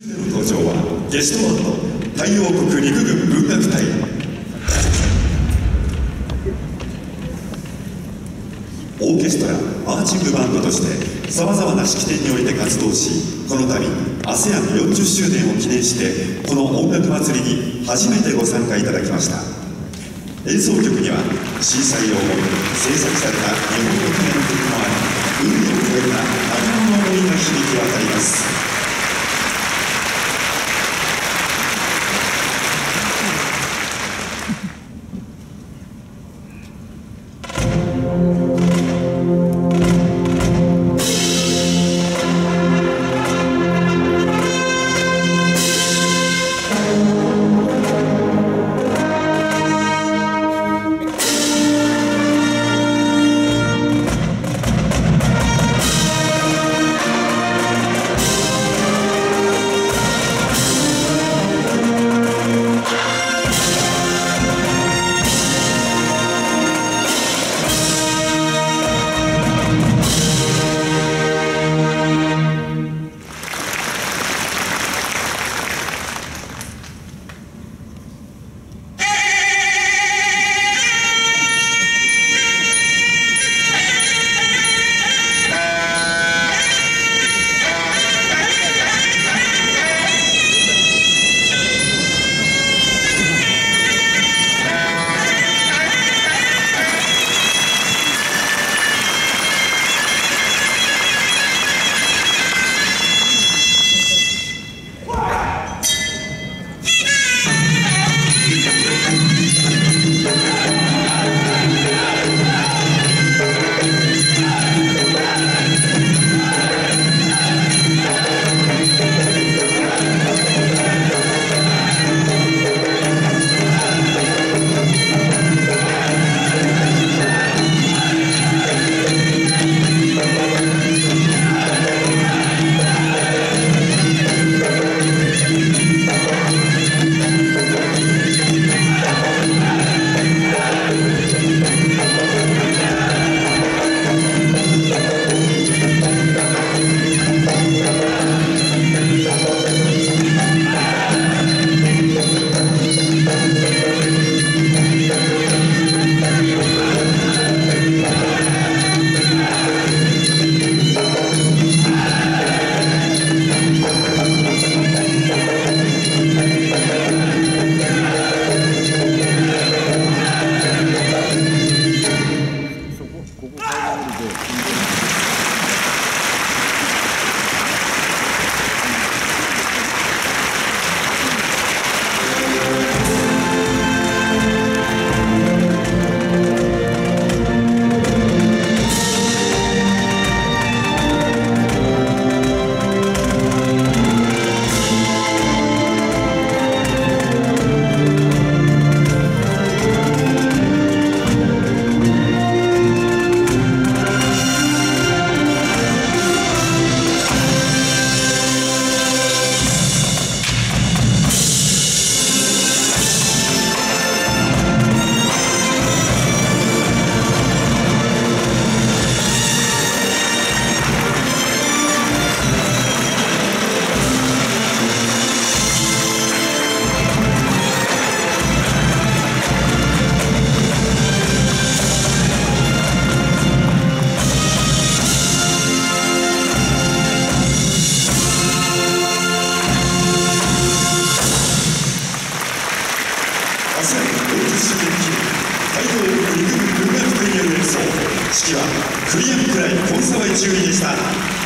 登場はゲストバンド太陽国陸軍文楽隊。オーケストラマーチングバンドとしてさまざまな式典において活動しこの度 ASEAN40 周年を記念してこの音楽祭りに初めてご参加いただきました。演奏曲には震災を思い制作された日本国名の曲もあり海を越えた仲間の思いが響き渡ります。クリアンくらいコンサバ注意でした。